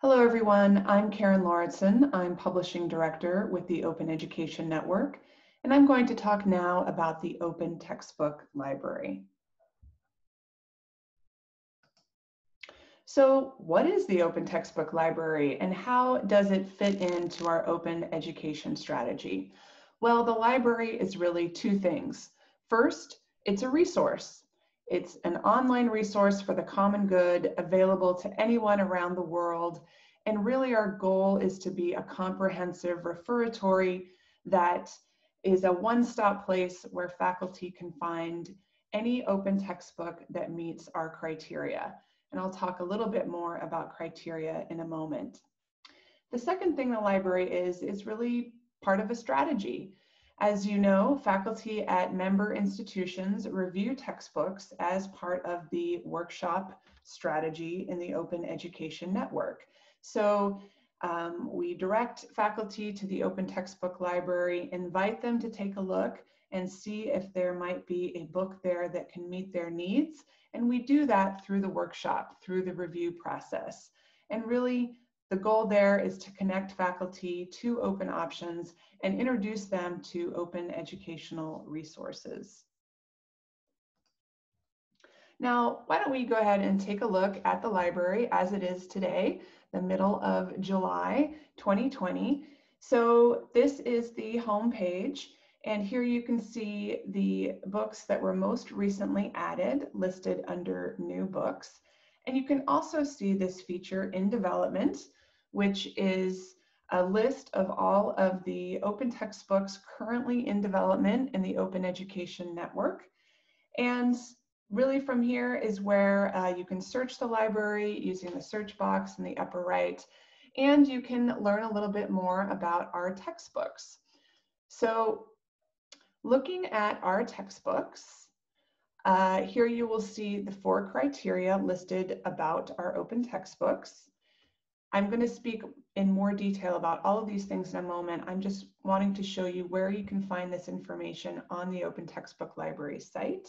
Hello, everyone. I'm Karen Lauritsen. I'm Publishing Director with the Open Education Network, and I'm going to talk now about the Open Textbook Library. So what is the Open Textbook Library and how does it fit into our open education strategy? Well, the library is really two things. First, it's a resource. It's an online resource for the common good available to anyone around the world. And really our goal is to be a comprehensive referatory that is a one-stop place where faculty can find any open textbook that meets our criteria. And I'll talk a little bit more about criteria in a moment. The second thing the library is, is really part of a strategy. As you know, faculty at member institutions review textbooks as part of the workshop strategy in the Open Education Network. So um, we direct faculty to the Open Textbook Library, invite them to take a look and see if there might be a book there that can meet their needs. And we do that through the workshop, through the review process. And really, the goal there is to connect faculty to open options and introduce them to open educational resources. Now, why don't we go ahead and take a look at the library as it is today, the middle of July 2020. So this is the home page. And here you can see the books that were most recently added listed under new books. And you can also see this feature in development, which is a list of all of the open textbooks currently in development in the Open Education Network. And really from here is where uh, you can search the library using the search box in the upper right, and you can learn a little bit more about our textbooks. So looking at our textbooks, uh, here you will see the four criteria listed about our open textbooks. I'm going to speak in more detail about all of these things in a moment. I'm just wanting to show you where you can find this information on the Open Textbook Library site.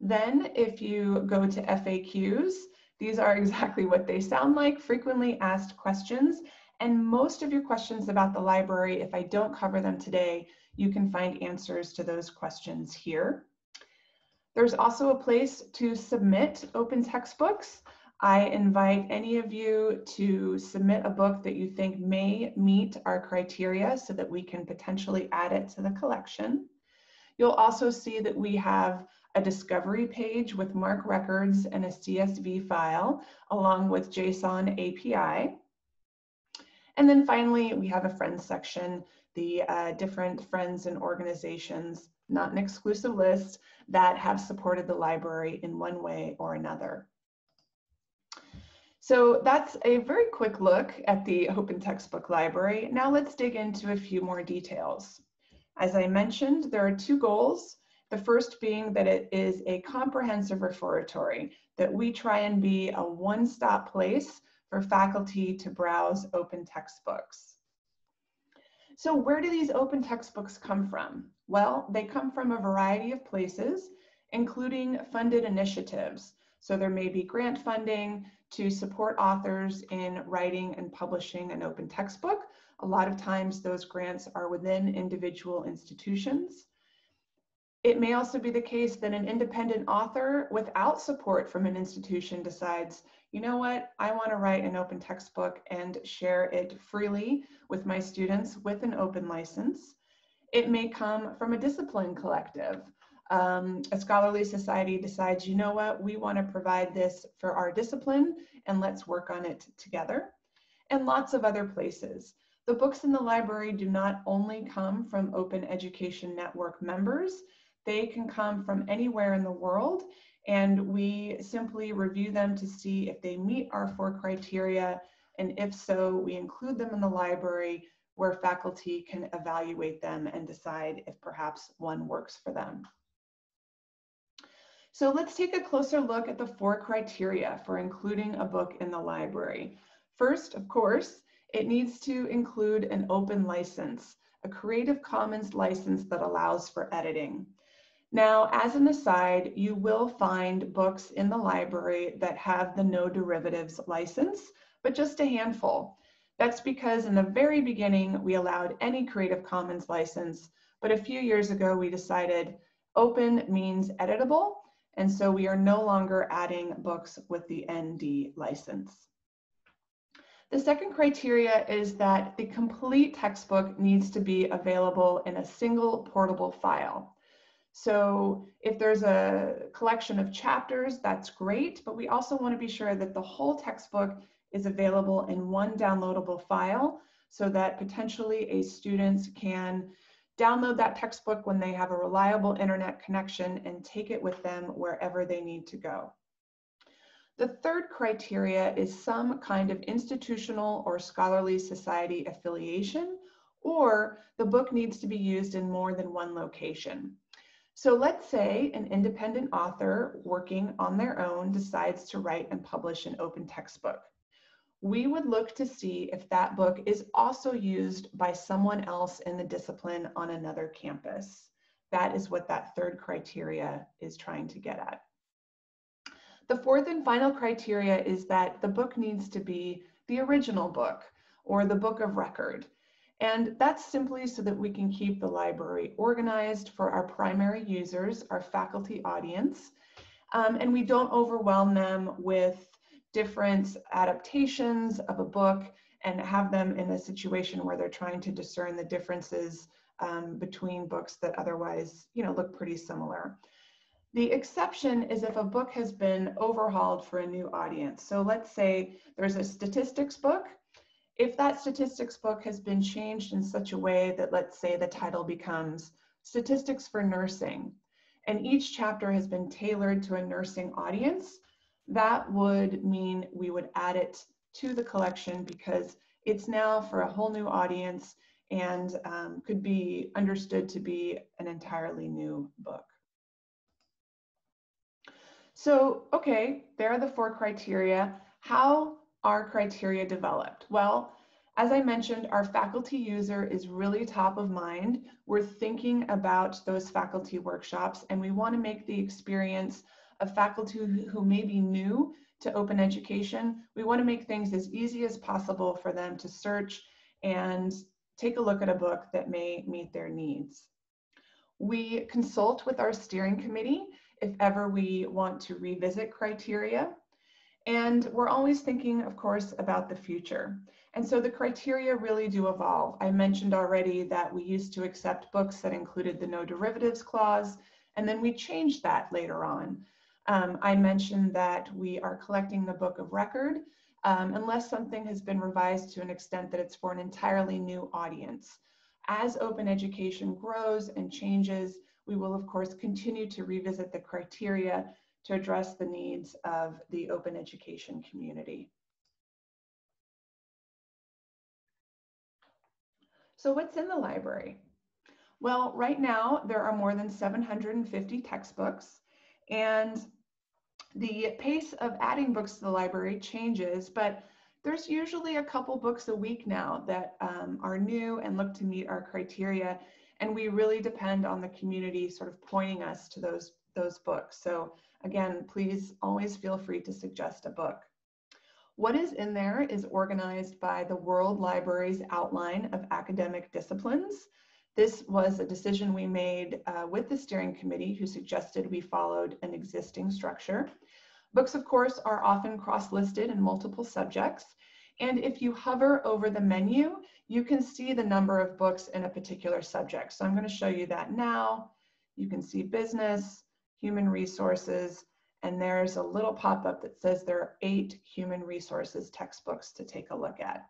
Then if you go to FAQs, these are exactly what they sound like, frequently asked questions. And most of your questions about the library, if I don't cover them today, you can find answers to those questions here. There's also a place to submit open textbooks. I invite any of you to submit a book that you think may meet our criteria so that we can potentially add it to the collection. You'll also see that we have a discovery page with MARC records and a CSV file along with JSON API. And then finally, we have a friends section, the uh, different friends and organizations, not an exclusive list, that have supported the library in one way or another. So that's a very quick look at the Open Textbook Library. Now let's dig into a few more details. As I mentioned, there are two goals. The first being that it is a comprehensive referatory, that we try and be a one-stop place for faculty to browse open textbooks. So where do these open textbooks come from? Well, they come from a variety of places, including funded initiatives. So there may be grant funding to support authors in writing and publishing an open textbook. A lot of times those grants are within individual institutions. It may also be the case that an independent author without support from an institution decides, you know what, I want to write an open textbook and share it freely with my students with an open license. It may come from a discipline collective um, a scholarly society decides, you know what, we want to provide this for our discipline and let's work on it together. And lots of other places. The books in the library do not only come from Open Education Network members, they can come from anywhere in the world and we simply review them to see if they meet our four criteria and if so, we include them in the library where faculty can evaluate them and decide if perhaps one works for them. So let's take a closer look at the four criteria for including a book in the library. First, of course, it needs to include an open license, a Creative Commons license that allows for editing. Now, as an aside, you will find books in the library that have the no derivatives license, but just a handful. That's because in the very beginning, we allowed any Creative Commons license, but a few years ago, we decided open means editable, and so we are no longer adding books with the ND license. The second criteria is that the complete textbook needs to be available in a single portable file. So if there's a collection of chapters, that's great, but we also want to be sure that the whole textbook is available in one downloadable file so that potentially a student can download that textbook when they have a reliable internet connection and take it with them wherever they need to go. The third criteria is some kind of institutional or scholarly society affiliation, or the book needs to be used in more than one location. So let's say an independent author working on their own decides to write and publish an open textbook. We would look to see if that book is also used by someone else in the discipline on another campus. That is what that third criteria is trying to get at. The fourth and final criteria is that the book needs to be the original book or the book of record. And that's simply so that we can keep the library organized for our primary users, our faculty audience, um, and we don't overwhelm them with different adaptations of a book and have them in a situation where they're trying to discern the differences um, between books that otherwise, you know, look pretty similar. The exception is if a book has been overhauled for a new audience. So let's say there's a statistics book. If that statistics book has been changed in such a way that let's say the title becomes Statistics for Nursing, and each chapter has been tailored to a nursing audience, that would mean we would add it to the collection because it's now for a whole new audience and um, could be understood to be an entirely new book. So, okay, there are the four criteria. How are criteria developed? Well, as I mentioned, our faculty user is really top of mind. We're thinking about those faculty workshops and we want to make the experience of faculty who may be new to open education. We want to make things as easy as possible for them to search and take a look at a book that may meet their needs. We consult with our steering committee if ever we want to revisit criteria. And we're always thinking, of course, about the future. And so the criteria really do evolve. I mentioned already that we used to accept books that included the no derivatives clause, and then we changed that later on. Um, I mentioned that we are collecting the book of record um, unless something has been revised to an extent that it's for an entirely new audience. As open education grows and changes, we will of course continue to revisit the criteria to address the needs of the open education community. So what's in the library? Well, right now there are more than 750 textbooks and the pace of adding books to the library changes, but there's usually a couple books a week now that um, are new and look to meet our criteria. And we really depend on the community sort of pointing us to those, those books. So again, please always feel free to suggest a book. What is in there is organized by the World Library's outline of academic disciplines. This was a decision we made uh, with the steering committee who suggested we followed an existing structure. Books, of course, are often cross-listed in multiple subjects. And if you hover over the menu, you can see the number of books in a particular subject. So I'm going to show you that now. You can see business, human resources, and there's a little pop-up that says there are eight human resources textbooks to take a look at.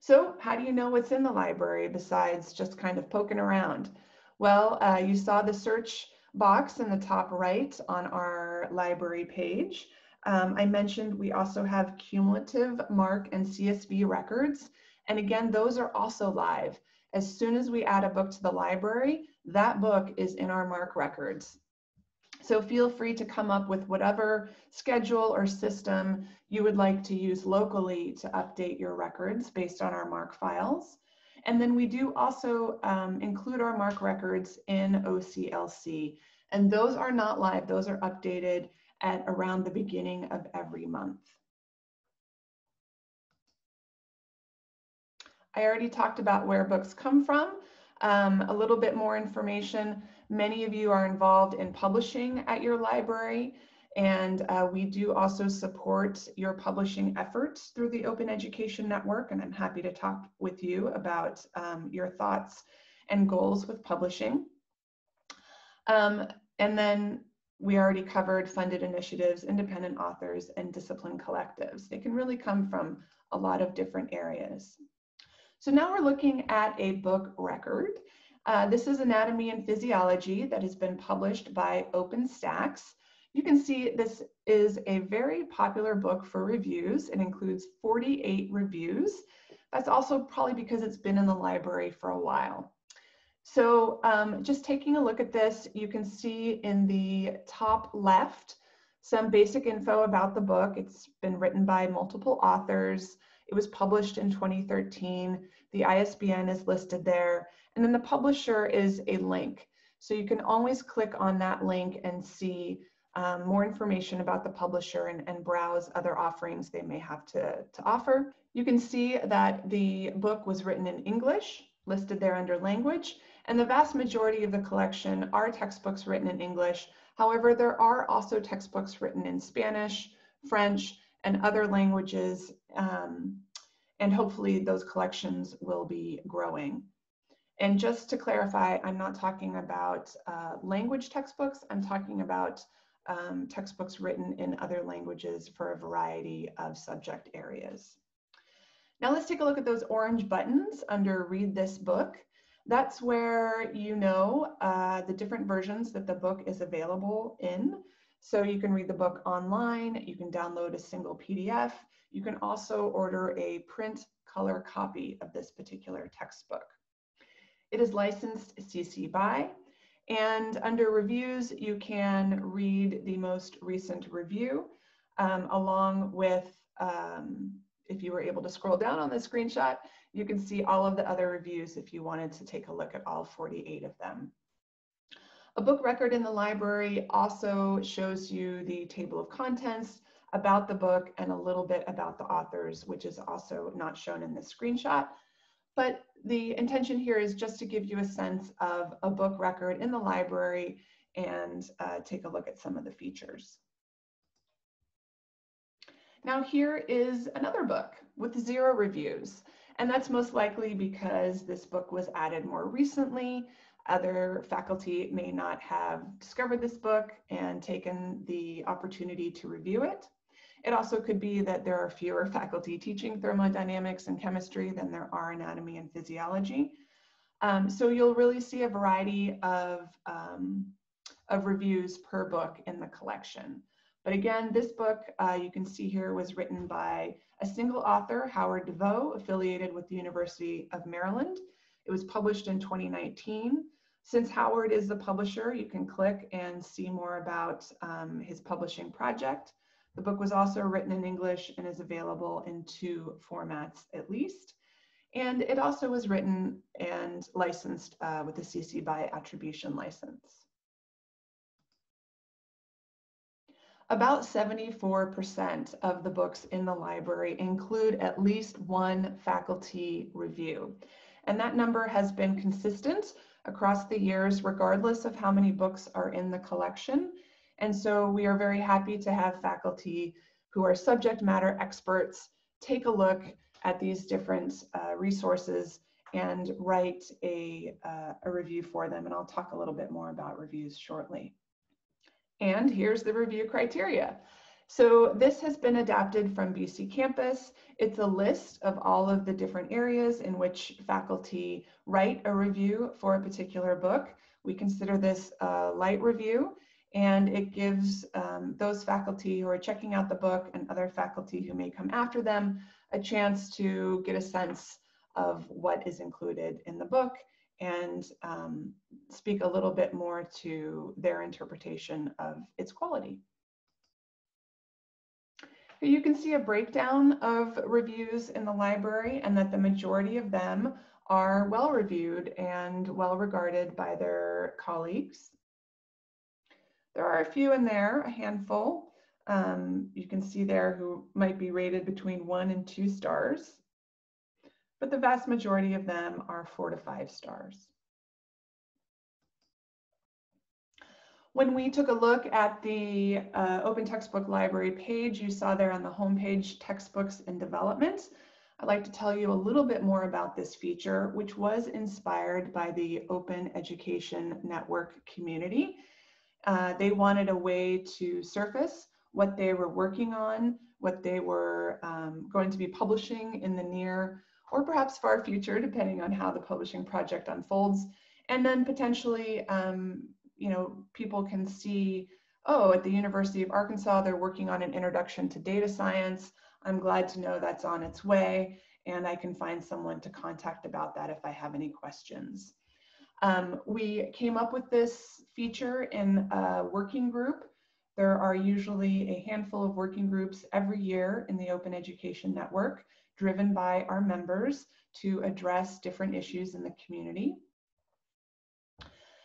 So how do you know what's in the library besides just kind of poking around? Well, uh, you saw the search box in the top right on our library page. Um, I mentioned we also have cumulative MARC and CSV records. And again, those are also live. As soon as we add a book to the library, that book is in our MARC records. So feel free to come up with whatever schedule or system you would like to use locally to update your records based on our MARC files. And then we do also um, include our MARC records in OCLC. And those are not live, those are updated at around the beginning of every month. I already talked about where books come from um, a little bit more information. Many of you are involved in publishing at your library, and uh, we do also support your publishing efforts through the Open Education Network, and I'm happy to talk with you about um, your thoughts and goals with publishing. Um, and then we already covered funded initiatives, independent authors, and discipline collectives. They can really come from a lot of different areas. So now we're looking at a book record. Uh, this is Anatomy and Physiology that has been published by OpenStax. You can see this is a very popular book for reviews. It includes 48 reviews. That's also probably because it's been in the library for a while. So um, just taking a look at this, you can see in the top left some basic info about the book. It's been written by multiple authors. It was published in 2013. The ISBN is listed there. And then the publisher is a link. So you can always click on that link and see um, more information about the publisher and, and browse other offerings they may have to, to offer. You can see that the book was written in English, listed there under language, and the vast majority of the collection are textbooks written in English. However, there are also textbooks written in Spanish, French, and other languages. Um, and hopefully those collections will be growing. And just to clarify, I'm not talking about uh, language textbooks, I'm talking about um, textbooks written in other languages for a variety of subject areas. Now let's take a look at those orange buttons under Read This Book. That's where you know uh, the different versions that the book is available in. So you can read the book online, you can download a single PDF, you can also order a print color copy of this particular textbook. It is licensed CC BY, and under reviews, you can read the most recent review um, along with, um, if you were able to scroll down on the screenshot, you can see all of the other reviews if you wanted to take a look at all 48 of them. A book record in the library also shows you the table of contents about the book and a little bit about the authors, which is also not shown in this screenshot. But the intention here is just to give you a sense of a book record in the library and uh, take a look at some of the features. Now here is another book with zero reviews. And that's most likely because this book was added more recently. Other faculty may not have discovered this book and taken the opportunity to review it. It also could be that there are fewer faculty teaching thermodynamics and chemistry than there are anatomy and physiology. Um, so you'll really see a variety of, um, of reviews per book in the collection. But again, this book uh, you can see here was written by a single author, Howard DeVoe, affiliated with the University of Maryland. It was published in 2019. Since Howard is the publisher, you can click and see more about um, his publishing project. The book was also written in English and is available in two formats at least. And it also was written and licensed uh, with the CC BY attribution license. About 74% of the books in the library include at least one faculty review. And that number has been consistent across the years, regardless of how many books are in the collection. And so we are very happy to have faculty who are subject matter experts take a look at these different uh, resources and write a, uh, a review for them. And I'll talk a little bit more about reviews shortly. And here's the review criteria. So this has been adapted from BC Campus. It's a list of all of the different areas in which faculty write a review for a particular book. We consider this a light review and it gives um, those faculty who are checking out the book and other faculty who may come after them a chance to get a sense of what is included in the book and um, speak a little bit more to their interpretation of its quality. You can see a breakdown of reviews in the library and that the majority of them are well reviewed and well regarded by their colleagues. There are a few in there, a handful. Um, you can see there who might be rated between one and two stars. but the vast majority of them are four to five stars. When we took a look at the uh, Open Textbook Library page, you saw there on the homepage, Textbooks in Development. I'd like to tell you a little bit more about this feature, which was inspired by the Open Education Network community. Uh, they wanted a way to surface what they were working on, what they were um, going to be publishing in the near or perhaps far future, depending on how the publishing project unfolds, and then potentially um, you know, people can see, oh, at the University of Arkansas, they're working on an introduction to data science. I'm glad to know that's on its way, and I can find someone to contact about that if I have any questions. Um, we came up with this feature in a working group. There are usually a handful of working groups every year in the Open Education Network driven by our members to address different issues in the community.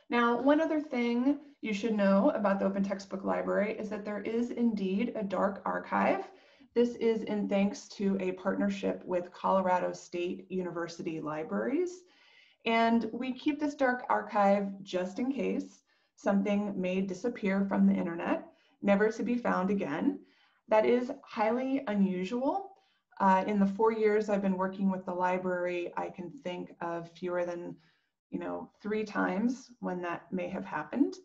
Now, one other thing you should know about the Open Textbook Library is that there is indeed a dark archive. This is in thanks to a partnership with Colorado State University Libraries. And we keep this dark archive just in case something may disappear from the internet, never to be found again. That is highly unusual. Uh, in the four years I've been working with the library, I can think of fewer than you know, three times when that may have happened.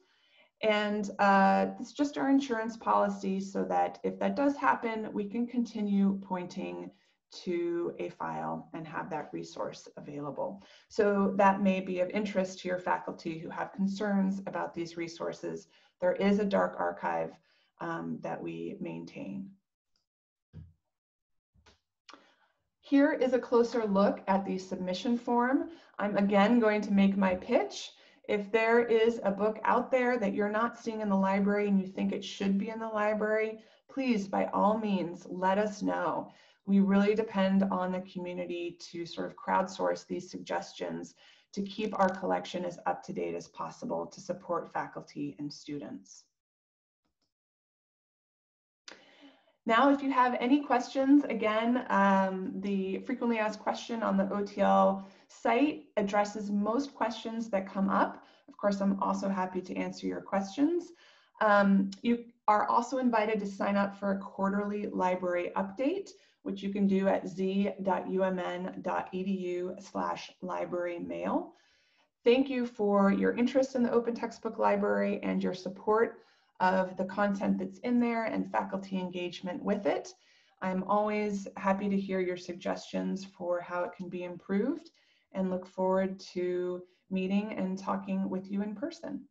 And uh, it's just our insurance policy so that if that does happen, we can continue pointing to a file and have that resource available. So that may be of interest to your faculty who have concerns about these resources. There is a dark archive um, that we maintain. Here is a closer look at the submission form. I'm again going to make my pitch. If there is a book out there that you're not seeing in the library and you think it should be in the library, please, by all means, let us know. We really depend on the community to sort of crowdsource these suggestions to keep our collection as up to date as possible to support faculty and students. Now, if you have any questions, again, um, the frequently asked question on the OTL site addresses most questions that come up. Of course, I'm also happy to answer your questions. Um, you are also invited to sign up for a quarterly library update, which you can do at z.umn.edu slash library mail. Thank you for your interest in the Open Textbook Library and your support of the content that's in there and faculty engagement with it. I'm always happy to hear your suggestions for how it can be improved and look forward to meeting and talking with you in person.